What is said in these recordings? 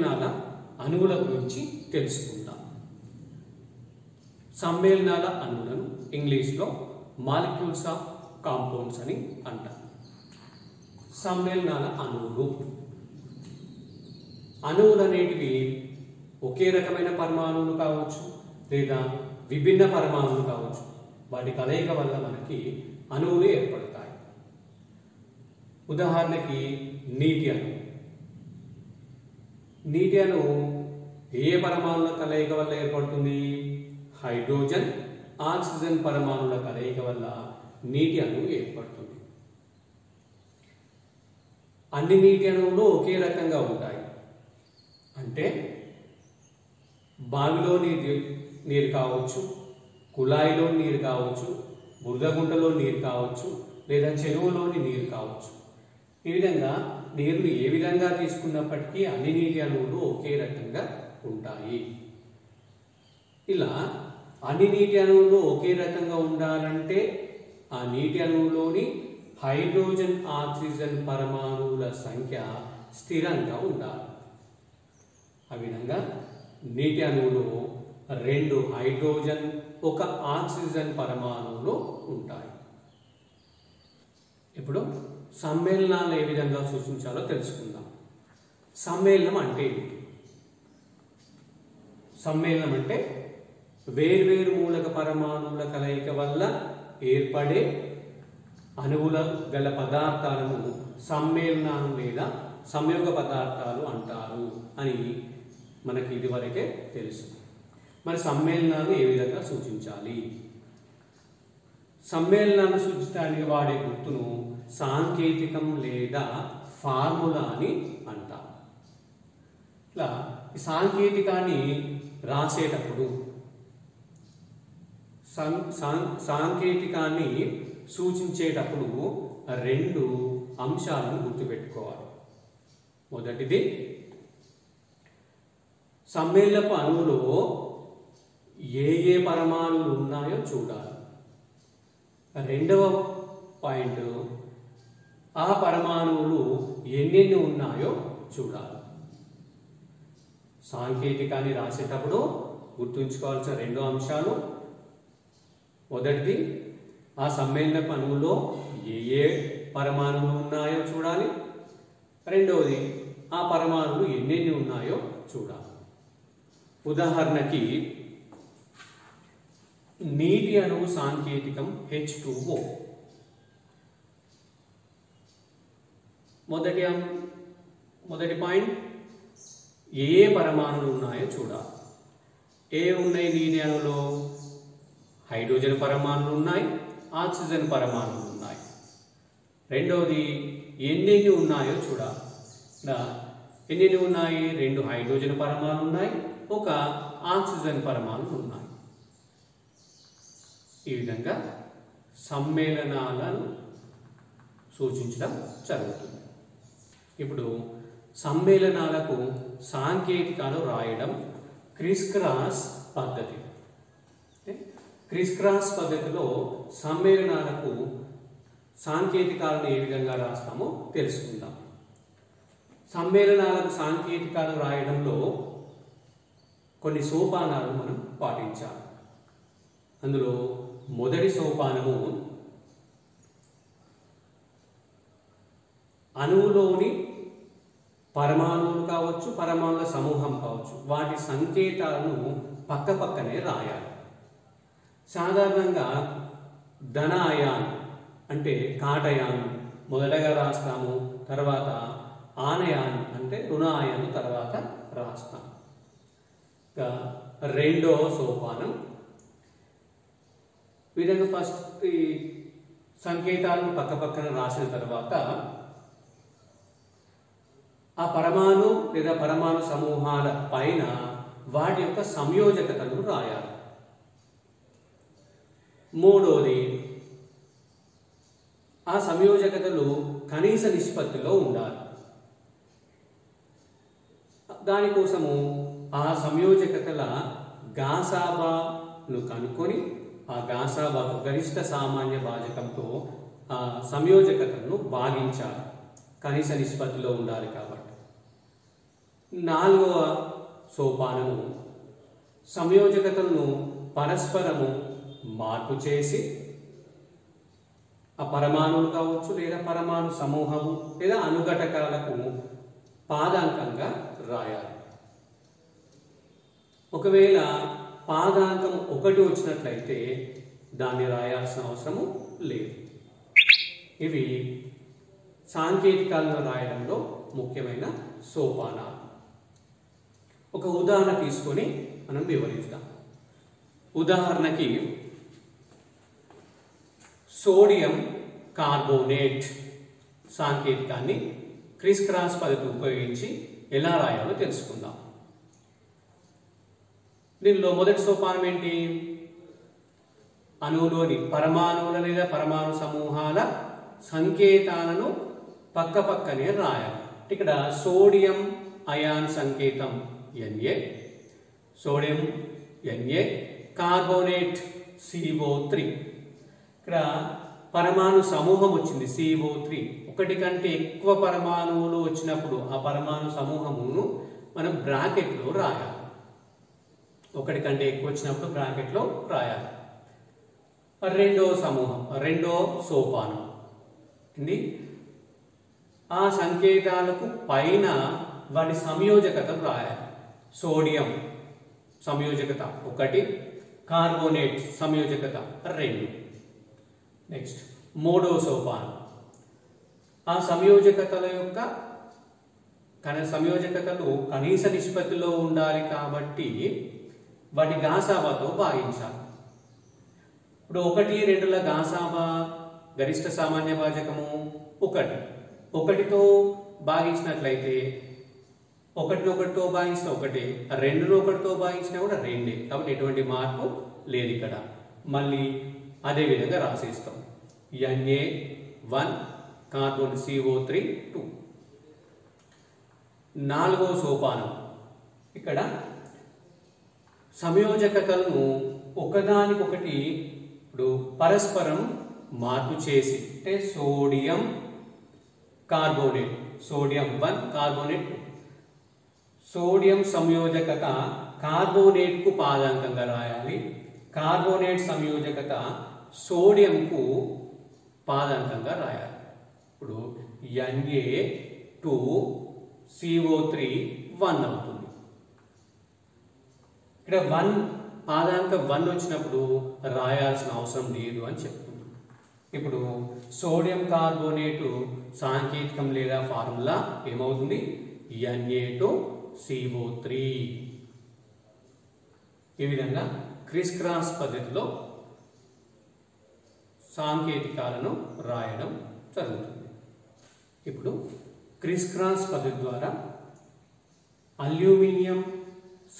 సమ్మేళనాల అణువుల గురించి తెలుసుకుందాం. సమ్మేళనాల అణువులను ఇంగ్లీష్లో మాలిక్యూల్స్ ఆఫ్ కాంపౌండ్స్ అని అంటారు సమ్మేళనాల అణువులు. అణువులు అనేటివి ఒకే రకమైన పరమాణువులు కావచ్చు లేదా విభిన్న పరమాణువులు కావచ్చు. వాటి కలయిక వల్ల మనకి అణువులు ఏర్పడతాయి. ఉదాహరణకి నీటి అణువు. నీటి అను ఏ పరమాణుల కలయిక వల్ల ఏర్పడుతుంది? హైడ్రోజన్ ఆక్సిజన్ పరమాణుల కలయిక వల్ల నీటి అణువు ఏర్పడుతుంది. అన్ని నీటి అణువులు ఒకే రకంగా ఉంటాయి. అంటే బావిలో నీటి నీరు కావచ్చు కుళాయిలో నీరు కావచ్చు బురదగుంటలో నీరు కావచ్చు లేదా చెరువులోని నీరు కావచ్చు. ఈ విధంగా నీళ్ళు ఏ విధంగా తీసుకున్నప్పటికీ అన్ని నీటి అణువులు ఒకే రకంగా ఉంటాయి. ఇలా అన్ని నీటి అణువులు ఒకే రకంగా ఉండాలంటే ఆ నీటి అణువులోని హైడ్రోజన్ ఆక్సిజన్ పరమాణువుల సంఖ్య స్థిరంగా ఉండాలి. ఆ విధంగా నీటి అణువులో రెండు హైడ్రోజన్ ఒక ఆక్సిజన్ పరమాణువులు ఉంటాయి. ఇప్పుడు సమ్మేళనాలు ఏ విధంగా సూచించాలో తెలుసుకుందాం. సమ్మేళనం అంటే ఏమిటి? సమ్మేళనం అంటే వేర్వేరు మూలక పరమాణువుల కలయిక వల్ల ఏర్పడే అణువుల గల పదార్థాలను సమ్మేళనాలు లేదా సంయోగ పదార్థాలు అంటారు అని మనకి ఇదివరకే తెలుసు. మరి సమ్మేళనాలను ఏ విధంగా సూచించాలి? సమ్మేళనాన్ని సూచించడానికి వాడే గుర్తును సాంకేతికం లేదా ఫార్ములా అని అంటాం. ఇట్లా ఈ సాంకేతికాన్ని రాసేటప్పుడు సం- సాం- సాంకేతికాన్ని సూచించేటప్పుడు రెండు అంశాలను గుర్తుపెట్టుకోవాలి. మొదటిది సమ్మేళనపు అణువులో ఏ ఏ పరమాణువులు ఉన్నాయో చూడాలి. రెండవ పాయింట్ ఆ పరమాణువులు ఎన్నెన్ని ఉన్నాయో చూడాలి. సాంకేతికాన్ని రాసేటప్పుడు గుర్తుంచుకోవాల్సిన రెండు అంశాలు. మొదటిది ఆ సమ్మేళన అణువులో ఏ ఏ పరమాణువులు ఉన్నాయో చూడాలి. రెండవది ఆ పరమాణువులు ఎన్నెన్ని ఉన్నాయో చూడాలి. ఉదాహరణకి నీటి అణువు సాంకేతికం హెచ్ మొదటి మొదటి పాయింట్ ఏ ఏ పరమాణువులు ఉన్నాయో చూడాలి ఏ ఉన్నాయి నీటి అణులో హైడ్రోజన్ పరమాణులు ఉన్నాయి ఆక్సిజన్ పరమాణువులు ఉన్నాయి. రెండవది ఎన్నెన్ని ఉన్నాయో చూడాలి ఎన్నెన్ని ఉన్నాయి? రెండు హైడ్రోజన్ పరమాణులు ఉన్నాయి ఒక ఆక్సిజన్ పరమాణులు ఉన్నాయి. ఈ విధంగా సమ్మేళనాలను సూచించడం జరుగుతుంది. ఇప్పుడు సమ్మేళనాలకు సాంకేతికాలు రాయడం క్రిస్ క్రాస్ పద్ధతి క్రిస్క్రాస్ క్రిస్ క్రాస్ పద్ధతిలో సమ్మేళనాలకు సాంకేతికాలను ఏ విధంగా రాస్తామో తెలుసుకుందాం. సమ్మేళనాలకు సాంకేతికాలు రాయడంలో కొన్ని సోపానాలు మనం పాటించాలి. అందులో మొదటి సోపానము అణువులోని పరమాణువులు కావచ్చు పరమాణుల సమూహం కావచ్చు వాటి సంకేతాలను పక్క పక్కనే రాయాలి. సాధారణంగా ధనాయాన్ అంటే కాటయాన్ మొదటగా రాస్తాము తర్వాత ఆనయాన్ అంటే రుణాయాన్ తర్వాత రాస్తాం. రెండో సోపానం. విధంగా ఫస్ట్ ఈ సంకేతాలను పక్క పక్కన రాసిన తర్వాత ఆ పరమాణు లేదా పరమాణు సమూహాల పైన వాటి యొక్క సంయోజకతను రాయాలి. మూడోది ఆ సంయోజకతలు కనీస నిష్పత్తిలో ఉండాలి. దానికోసము ఆ సంయోజకతల గాసాబాను కనుక్కొని ఆ గాసాబాకు గరిష్ట సామాన్య భాజకంతో ఆ సంయోజకతను భాగించాలి. కనీస నిష్పత్తిలో ఉండాలి కాబట్టి. నాలుగవ సోపానము. సంయోజకతలను పరస్పరము మార్పు చేసి ఆ పరమాణువులు కావచ్చు లేదా పరమాణు సమూహము లేదా అనుఘటకాలకు పాదాంకంగా రాయాలి. ఒకవేళ పాదాంకం ఒకటి వచ్చినట్లయితే దాన్ని రాయాల్సిన అవసరము లేదు. ఇవి సాంకేతికాలను రాయడంలో ముఖ్యమైన సోపానాలు. ఒక ఉదాహరణ తీసుకొని మనం వివరిద్దాం. ఉదాహరణకి సోడియం కార్బోనేట్ సాంకేతికాన్ని క్రిస్ క్రాస్ పద్ధతి ఉపయోగించి ఎలా రాయాలో తెలుసుకుందాం. దీనిలో మొదటి సోపానం ఏంటి? అణువులోని పరమాణువుల లేదా పరమాణు సమూహాల సంకేతాలను పక్క పక్కనే రాయాలి. ఇక్కడ సోడియం అయాన్ సంకేతం N A sodium N A carbonate C O three ఇక్కడ పరమాణు సమూహం వచ్చింది సిఓ త్రీ ఒకటి కంటే ఎక్కువ పరమాణువులు వచ్చినప్పుడు ఆ పరమాణు సమూహమును మనం బ్రాకెట్లో రాయాలి. ఒకటి కంటే ఎక్కువ వచ్చినప్పుడు బ్రాకెట్లో రాయాలి. రెండో సమూహం రెండో సోపానం. ఇది ఆ సంకేతాలకు పైన వాటి సంయోజకతను రాయాలి. సోడియం సంయోజకత ఒకటి కార్బోనేట్ సంయోజకత రెండు. నెక్స్ట్ మూడో సోపానం ఆ సంయోజకతల యొక్క కన సంయోజకతలు కనీస నిష్పత్తిలో ఉండాలి కాబట్టి వాటి గాసాబాతో భాగించాలి. ఇప్పుడు ఒకటి రెండుల గాసాబా గరిష్ట సామాన్య భాజకము ఒకటి. ఒకటితో భాగించినట్లయితే ఒకటిని ఒకటితో భాగించిన ఒకటి రెండును ఒకటితో భాగించినా కూడా రెండే. కాబట్టి ఎటువంటి మార్పు లేదు ఇక్కడ. మళ్ళీ అదే విధంగా రాసేస్తాం. NA one carbon CO three two నాలుగో సోపానం. ఇక్కడ సంయోజకతలను ఒకదానికొకటి ఇప్పుడు పరస్పరం మార్పు చేసి అంటే sodium carbonate sodium one carbonate two sodium సంయోజకత కార్బోనేట్కు పాదాంకంగా రాయాలి. కార్బోనేట్ సంయోజకత సోడియంకు పాదాంకంగా రాయాలి. ఇప్పుడు N A two C O three one అవుతుంది. ఇక్కడ వన్ పాదాంకం వన్ వచ్చినప్పుడు రాయాల్సిన అవసరం లేదు అని చెప్తుంది. ఇప్పుడు సోడియం కార్బోనేటు సాంకేతికం లేదా ఫార్ములా ఏమవుతుంది? ఎన్ఏ టు సిఓ త్రీ ఈ విధంగా క్రిస్ క్రాస్ పద్ధతిలో సాంకేతికాలను రాయడం జరుగుతుంది. ఇప్పుడు క్రిస్ క్రాస్ పద్ధతి ద్వారా అల్యూమినియం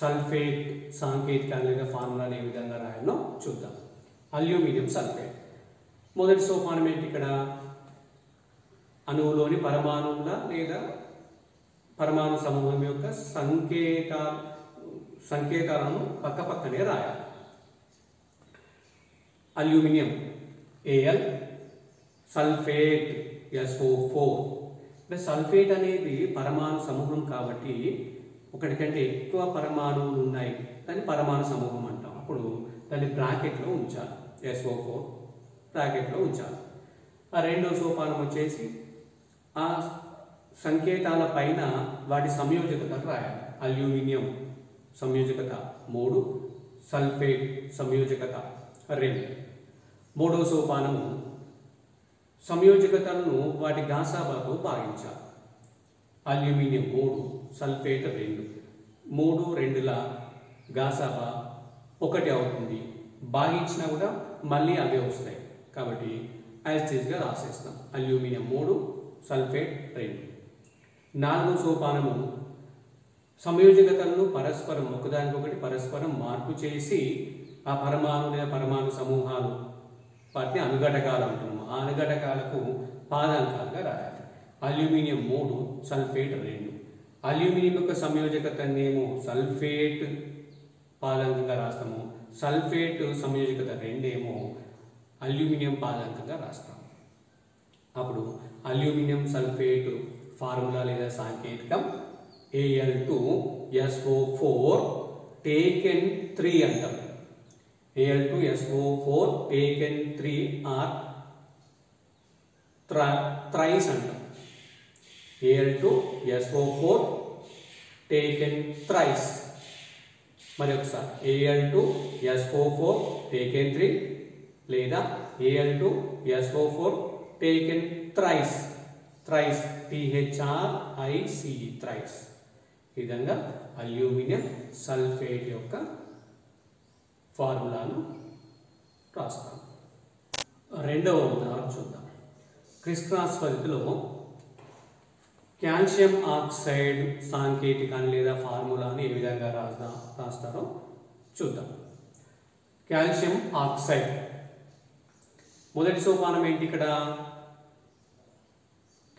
సల్ఫేట్ సాంకేతికాలు లేదా ఫార్ములాని ఏ విధంగా రాయడం చూద్దాం. Aluminium sulphate. మొదటి సోపానం ఏంటి ఇక్కడ? అణువులోని పరమాణువుల లేదా పరమాణు సమూహం యొక్క సంకేత సంకేతాలను పక్క పక్కనే రాయాలి. Aluminium AL sulphate SO four అంటే సల్ఫేట్ అనేది పరమాణు సమూహం కాబట్టి ఒకటి కంటే ఎక్కువ పరమాణువులు ఉన్నాయి. దాన్ని పరమాణు సమూహం అంటాం. అప్పుడు దాన్ని బ్రాకెట్లో ఉంచాలి. ఎస్ఓ ఫోర్ బ్రాకెట్లో ఉంచాలి. ఆ రెండో సోపానం వచ్చేసి ఆ సంకేతాల పైన వాటి సంయోజకత రాయాలి. అల్యూమినియం సంయోజకత మూడు సల్ఫేట్ సంయోజకత రెండు. మూడో సోపానము సంయోజకతలను వాటి గాసాబాతో భాగించాలి అల్యూమినియం మూడు సల్ఫేట్ రెండు. మూడు రెండుల గాసాబా ఒకటి అవుతుంది. భాగించినా కూడా మళ్ళీ అవే వస్తాయి. కాబట్టి యాజిటీస్గా రాసేస్తాం. అల్యూమినియం మూడు సల్ఫేట్ రెండు. నాలుగో సోపానము. సంయోజకతలను పరస్పరం ఒకదానికొకటి పరస్పరం మార్పు చేసి ఆ పరమాణు లేదా పరమాణు సమూహాలు వాటిని అనుఘటకాలు అంటున్నాము. ఆ అనుఘటకాలకు పాదాంకాలుగా రాయాలి. అల్యూమినియం మూడు సల్ఫేట్ రెండు. అల్యూమినియం యొక్క సంయోజకతనేమో సల్ఫేట్ పాదాంకంగా రాస్తాము. సల్ఫేట్ సంయోజకత రెండేమో అల్యూమినియం పాదాంకంగా రాస్తాము. అప్పుడు అల్యూమినియం సల్ఫేట్ ఫార్ములా లేదా సాంకేతికం AL two SO four taken three అంటాం. AL two SO four taken three or thrice అంటాం. AL two SO four taken thrice మరి ఒకసారి AL two SO four taken three లేదా AL two SO four taken thrice thrice T H R I C E thrice ఈ విధంగా aluminium sulphate యొక్క ఫార్ములాను రాస్తాం. రెండవ ఉదాహరణ చూద్దాం. క్రిస్క్రాస్ పరిధిలో పద్ధతిలో కాల్షియం ఆక్సైడ్ సాంకేతికాన్ని లేదా ఫార్ములాని ఏ విధంగా రాస్తా రాస్తారో చూద్దాం. Calcium oxide. మొదటి సోపానం ఏంటి ఇక్కడ?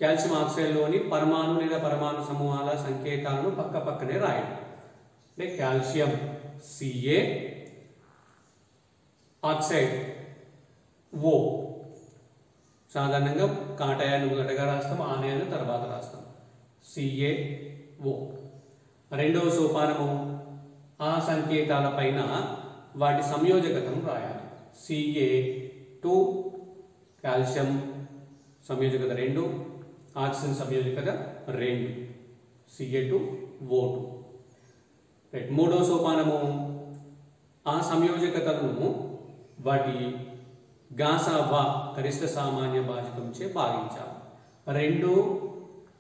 కాల్షియం ఆక్సైడ్లోని పరమాణు లేదా పరమాణు సమూహాల సంకేతాలను పక్క పక్కనే రాయండి. అంటే కాల్షియం సిఏ ఆక్సైడ్ ఓ సాధారణంగా కాటాయాన్ని మొదటగా రాస్తాం ఆనయాన్ని తర్వాత రాస్తాం. సిఏ ఓ రెండవ సోపానము ఆ సంకేతాల పైన వాటి సంయోజకతను రాయాలి. సిఏ టూ కాల్షియం సంయోజకత రెండు ఆక్సిజన్ సంయోజకత రెండు. CA two O two. Right మూడవ సోపానము. ఆ సంయోజకతలను వాటి గాసాబా గరిష్ట సామాన్య భాజకంచే భాగించాలి. రెండు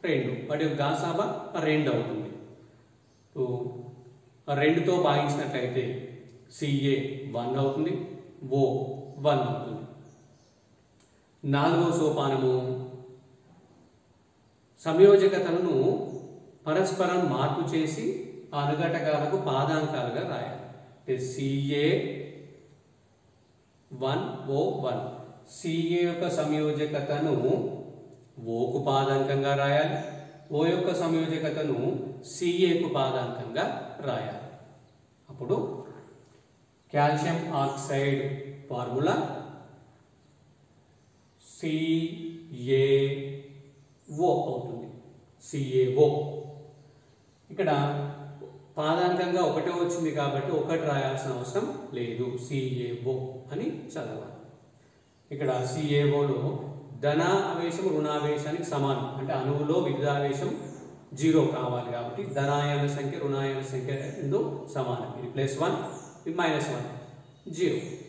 రెండు. వాటి యొక్క రెండు అవుతుంది. రెండుతో భాగించినట్లయితే సిఏ వన్ అవుతుంది ఓ వన్ అవుతుంది. నాలుగో సోపానము. సంయోజకతలను పరస్పరం మార్పు చేసి ఆ అనుఘటకాలకు పాదాంకాలుగా రాయాలి. CA one O one CA యొక్క సంయోజకతను ఓకు పాదాంకంగా రాయాలి. ఓ యొక్క సంయోజకతను సిఏకు పాదాంకంగా రాయాలి. అప్పుడు calcium oxide formula C A O అవుతుంది సిఏఓ ఇక్కడ పాదాంకంగా ఒకటే వచ్చింది కాబట్టి ఒకటి రాయాల్సిన అవసరం లేదు. సిఏఓ అని చదవాలి. ఇక్కడ సిఏఓలో ధన ఆవేశం రుణావేశానికి సమానం. అంటే అణువులో విద్యుదావేశం జీరో కావాలి కాబట్టి ధనాయన సంఖ్య రుణాయన సంఖ్య రెండు సమానం. ఇది ప్లస్ వన్ ఇది మైనస్ వన్. జీరో.